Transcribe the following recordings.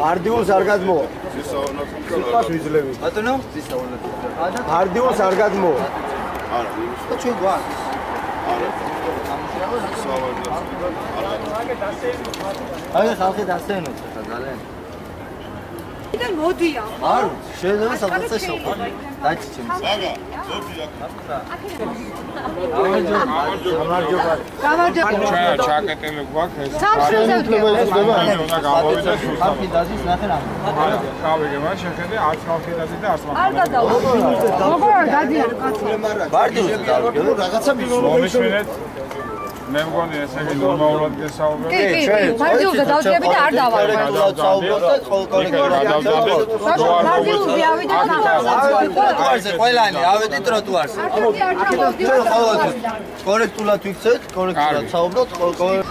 ბარდიულს არ გადმოვა. სიტყვას ვიძლევი. ბატონო? ბარდიულს არ გადმოვა. არა, ჩვენ გვაქვს. აი ხალხი დასეინოთ ხა ძალიან.იდან მოდია. არ შეიძლება სადღაც შეხვდე. დაჩი ჩემს. აგა. გამარჯობა. გამარჯობა. ჩა ჩაკეტილი გვაქვს ეს. სამშობლო ხდება? უნდა გამოვიდა ხალხი დაზის ნახე რა. გავიგე მას შეხედე არც ხალხი დაზი და არც არ გადავა. როგორ დადიან კაცო? დავიგე. რაღაცა მომისმინეთ მე მგონი ესე იგი ნორმალურად გესაუბრებ. კი, კი, კი. ბარდიულზე დავდიები და არ დავალ. კოლექტიურად საუბრობ და კოლექტიურად ბარდიულზე ავიდე და ტროტუარზე ყველანი ავედით ტროტუარზე. ჩვენ ყოველთვის კორექტულად ვიქცეთ, კორექტულად საუბრობთ, ყოველ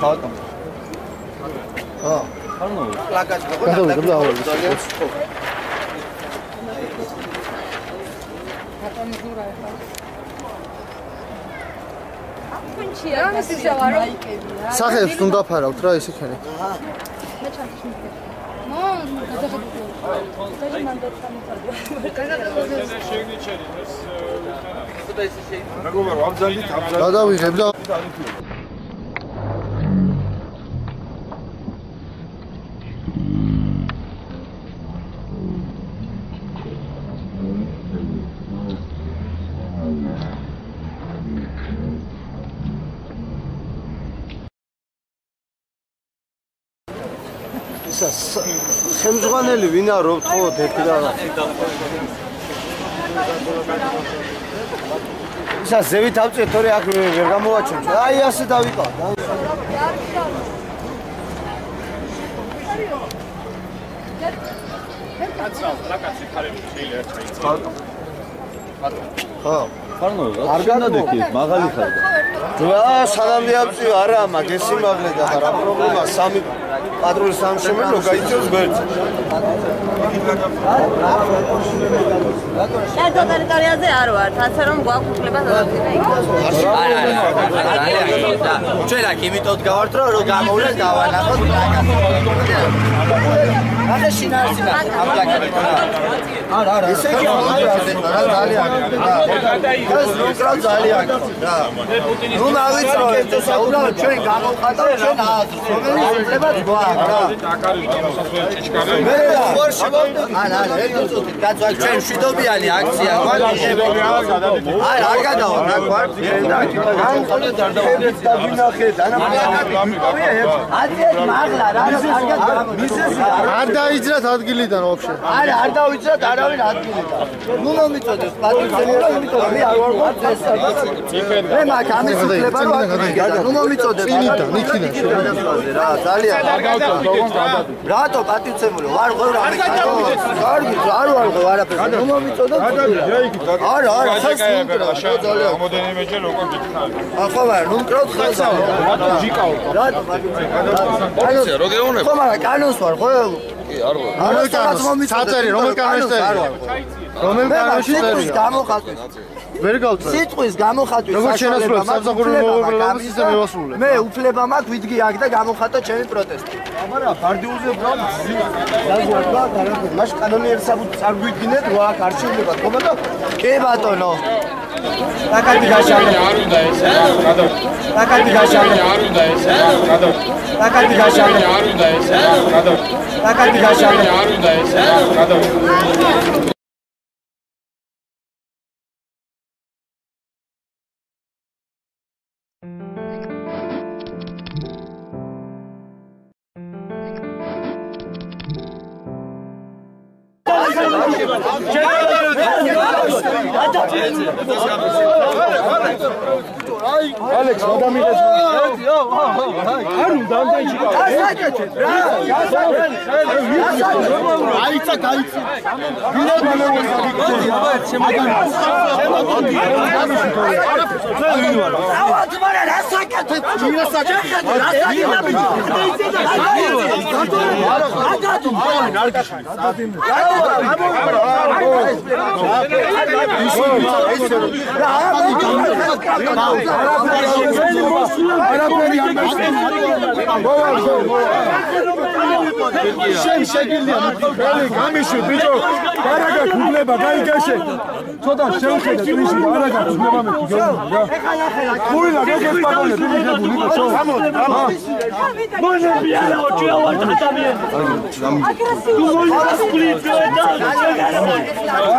ხალხო. აა, ანუ პლაკატი გადავიღებ და ავალ. ძალიან ხო. ხუნჩია, რა მისივა რა? სახეებს უნდა ფარავთ რა ისე ხენი. მო, გადაგები. დაჟე მანდ სამწადო. გადაგები. შეგნიჩერი ეს ცოტა ისე შეიძლება. მეგობარო, ამძალით, ამძალით. გადავიღებ და ისა ხელმძღვანელი ვინ არ რობთხოვოთ ერთი რაღაცა ისა ზევით ავწიეთ თორე აქ ვერ გამოვაჩენთ აი ასე დავიყავ. ხო. ფარნო არ გადადექი მაღალი ხარ რა სანამდე ავწიო არა მაგ ეს სიმაღლე და რა პრობლემა სამი პატრულის სამშობლო გაიწევს გვერდზე ერთო ტერიტორიაზე არ ვართ, ასე რომ გვაქვს უფლება დადადგინა იქ. არა, არა, არა. ჩვენ აქ იმიტოდ გავართ, რომ რო გამოვლენ დავანახოთ რა შინაარსი ამ პლაკატი არა არა ესე იგი არა ძალიან ეს ნუკრა ძალიან რა ნუ ნავიწროეთ ეს უბრალოდ ჩვენ გამოვხატავთ ჩვენ რომელიც უფლებაც გვაქვს რა მე რა შევავდე არა არა ერთი წუთი აქ ჩვენ შვიდობიანი აქცია გვაქვს არა არ გადავა რა გვაქვს და გამოვხატეთ არ დავა და ვინახეთ ანა აზიეთ მაღლა რა არ გადავა მისეს არ დაიძრათ ადგილიდან ვაფშე არა, არ დავიძრათ არავინ ადგილიდან. ნუ მომიწოდეს პატრიცელი და იმიტომ მე არ ვარ ვარ ეს. მე მაგ ამის უფლება რომ არ ნუ მომიწოდეს. წინიდან, იქიდან. რა, ძალიან. არ გადადი. რატო პატრიცემული ვარ ხო რა მე? კარგი, არ ვარ ხო არაფერი. ნუ მომიწოდეთ. არა, არა, ძალიან. რამოდენიმეჯერ როგორ გითხარი. ახლა ვარ, ნუ მკრავთ ხალხს. რატო ჯიკაო? რატო პატრიცემული? რო გეუნებ ხო, მაგრამ კანონს ვარ, ხო? კი არ ვარ. რომელ კანონს საჭერი რომელ კანონს წერი რომელ კანონში სიტყვის წერია გამოხატვის. ვერ გავწერ სიტყვის გამოხატვის როგორ შენასრულებ საშუალება სამსახურო უფლება მოვალეობის მაქვს, ისე მევასრულებ. მე უფლება მაქვს ვიდგი აქ და გამოხატო ჩემი პროტესტი. აბარა ბარდიულზე ბრალ დაგვარდა გარანტია მაშ კანონიერ საბუთს წარგვიდგინეთ რა აქ არჩევნებად ხომ და კი ბატონო პაკატი გაშალე არ უნდა ესე გადავ. პაკატი გაშალე არ უნდა ესე გადავ. პაკატი გაშალე არ უნდა ესე გადავ. პაკატი გაშალე არ უნდა ესე გადავ. ალექს ადამიანებს არ უნდა ამდენი გასაკეთეთ რა აიცა გაიცი ავად მარა რა საკეთებ რა საკეთებ რა საკეთებ არაფერი არ შენ შეგიძლია მეთქელი გამიშვი ბიჭო არაგა გულება გაიგეშე ცოტა შევხედე ტვიში არაგა გულება მე გიგეუბნა რა გულა გეგეს პაგონე ბიჭი გულება შო მონები არაო ჩვენ ვართ ადამიანი თუ მოიწას გულით და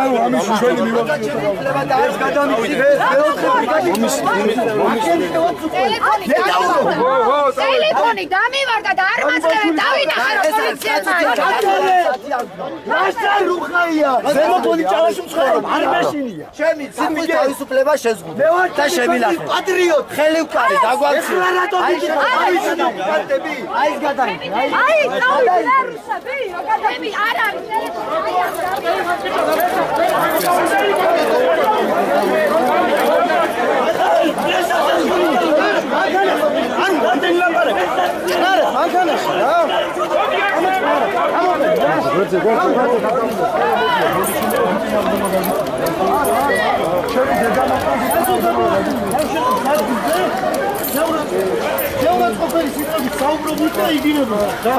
აუ ამის ჩვენი მივაყენე ეს გადამიწი ტელეფონი ტელეფონი დამივარდა და არ მაწყევენ დავინახე რომ პოლიციელმა რასთან რუხაია ზემოთონი ჭალაში მცხოვრობ არ მაშინია ჩემი ციმის თავისუფლება შეზღუდე და შემილახე პატრიოტ ხელი ვკარი დაგვაცხი ეხლა რატო აი გადაგები აი ეს გადაგები აი წავიდე რუსები გადაგები არ არის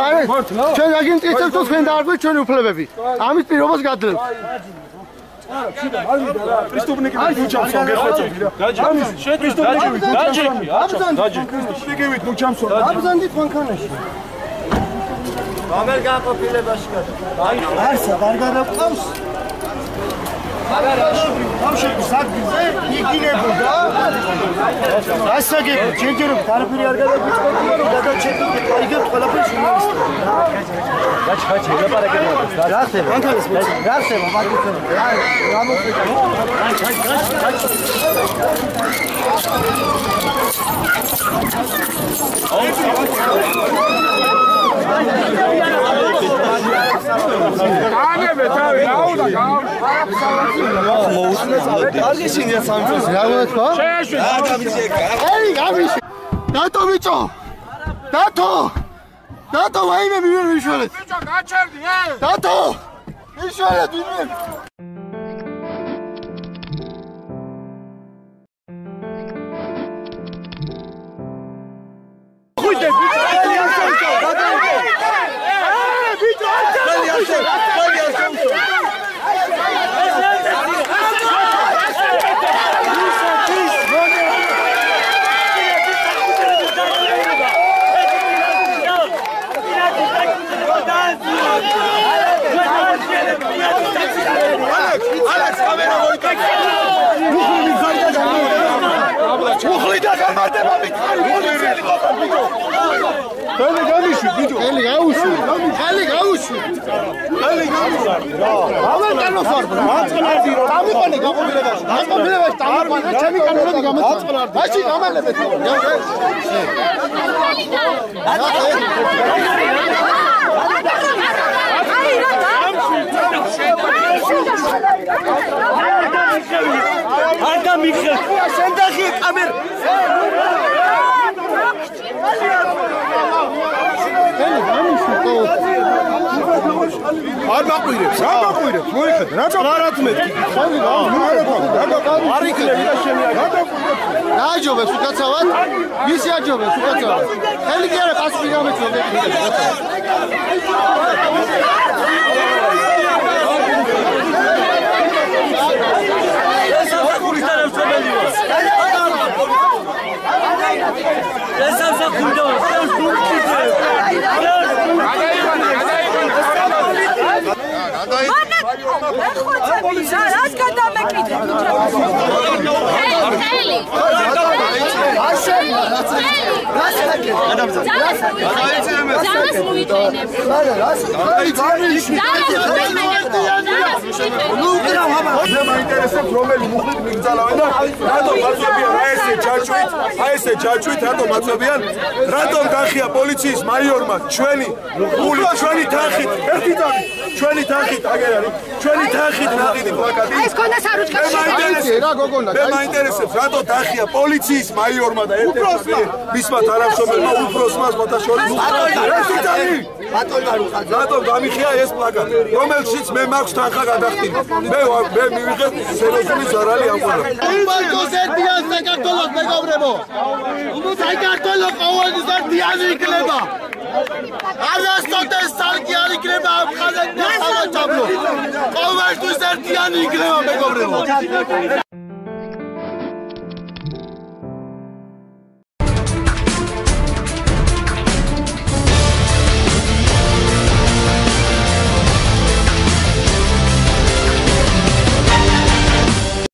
აი ჩვენ აგენტიცებს თუ თქვენ დაარქვით ჩვენი უფლებები. ამის პირობას გადლებთ პრისტუპნიკები ნუჩამსო გეხვეწები რა ამის პრისტუპნიკები დაჯექი დაჯექი პრისტუპნიკები ნუჩამსო აბზანდით მანქანაში გამერ განყოფილებაში გადა არსა არ გადაყავს ბავშვები სადგილზე იგინებოდა ასაგები ჯერჯერობით არაფერი არ გადაგიწყებია რომ გადაჩეკოთ აიგებთ ყველაფერს ჟურნალისტები გაჩ გაჩ ელაპარაკებოდეს რა ხდება მანქანის მე რა ხდება მაგითები რა რა მოხდა ანებე თავი რაუდა კარგი შინია სამწუხაროდ რა მოხდა შეეშვი აი გამიში დათო ბიჭო დათო დათო ვაიმე მივერ მიშველეთ ბიჭო გაჩერდი ე დათო მიშველეთ ვინმე ყოფა ბიჭო. ხელი გამიშვი ბიჭო. ხელი გაუშვი ხელი გაუშვი ხელი გაუშვი რა განოფარ აწყნარდი რომ დამიყვანე გაყობილებაში გაყობილებაში დამიყვანე ჩემი კანონები გამოწყნარდი მაშინ გამალებეთ არ დამიხელ შენ დახი კამერა არ მაყვირებს რა მაყვირებს მოიხედე რა რატომ მეთქი ხალი რა არ იქნება და შემიაგე რა აჯობებს უკაცავად? ვისი აჯობებს უკაცავად? ხელი კი არა ხასი გამეწოდე ეს საფურის თანამშრომელი ვარ ეს საფურის რას გადამეკიდე ხელი ძალას მოიტანებ მე მაინტერესებს რომელი მუხლით მიგზალავენ და რატომ მაწვევიან აი ესე ჯაჭვით აი ესე ჯაჭვით რატომ მაწვევიან რატომ გახია პოლიციის მაიორმა ჩვენი გული ჩვენი თანხით ერთი წამი ჩვენი თანხით აგერ არის. ჩვენი თანხით ნაღიდი პლაკატი ეს ქონდა მე სარუჩქებში მაინტერესებს. რა გოგონა მე მაინტერესებს რატო დახია პოლიციის მაიორმა და ერთ-ერთმა მისმა თანამშრომელმა მრავალმა უფროსმა მოთაშორის ბატონი ბატონი მარუხაძე რატომ დამიხია ეს პლაკატი რომელშიც მე მაქვს თანხა გადახდილი მე მე მივიღე სერიოზული ზარალი ამ ყველა. უმარტოს ერთიან საქართველოს მეგობრებო. საქართველოს ყოველთვის ერთიანი იქნება. არასოდეს სალკი არ იქნება აფხაზეთთან სამაჩაბლო ყოველთვის ერთიანი იქნება მეგობრებო